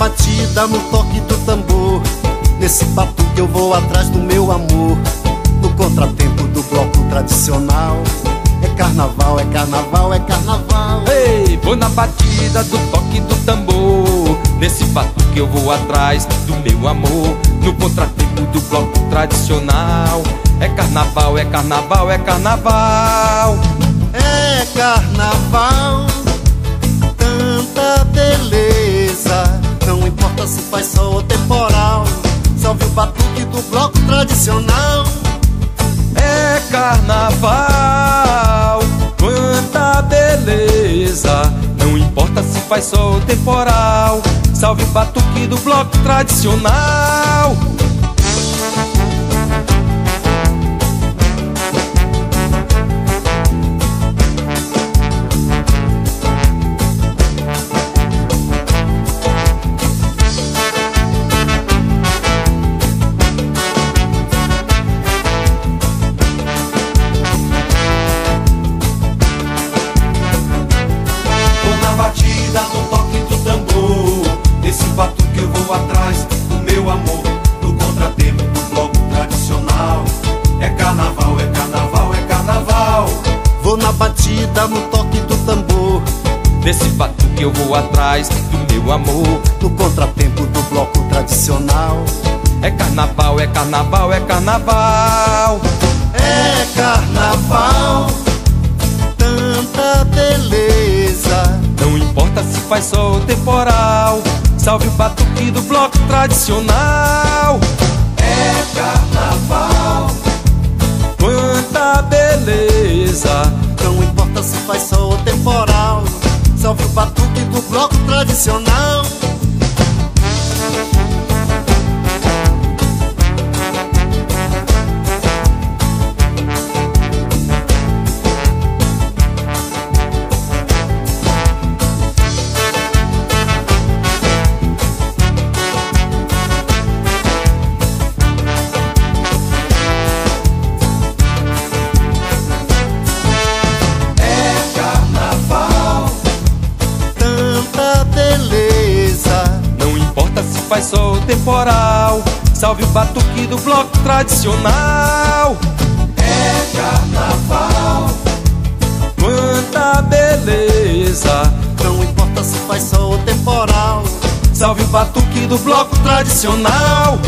batida, no toque do tambor. Nesse batuque eu vou atrás do meu amor. No contratempo do bloco tradicional. É carnaval, é carnaval, é carnaval. Ei, vou na batida do toque do tambor. Nesse batuque eu vou atrás do meu amor. No contratempo do bloco tradicional. É carnaval, é carnaval, é carnaval. É carnaval Salve o batuque do bloco tradicional. É carnaval Quanta beleza. Não importa se faz sol ou temporal. Salve o batuque do bloco tradicional batida, no toque do tambor. Desse batuque eu vou atrás do meu amor. No contratempo do bloco tradicional. É carnaval, é carnaval, é carnaval. É carnaval, tanta beleza. Não importa se faz sol ou temporal. Salve o batuque do bloco tradicional. Faz sol temporal. Salve o batuque do bloco tradicional. É carnaval. Quanta beleza. Não importa se faz sol temporal. Salve o batuque do bloco tradicional